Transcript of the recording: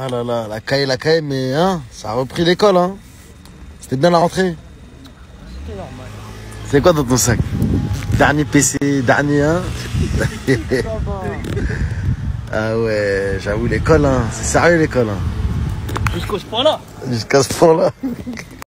Ah là là, la caille, la caille, mais hein, ça a repris l'école, hein. C'était bien la rentrée. C'était normal. C'est quoi dans ton sac? Dernier PC, dernier, hein? Ah ouais, j'avoue, l'école, hein. C'est sérieux l'école, hein? Jusqu'à ce point-là. Jusqu'à ce point-là.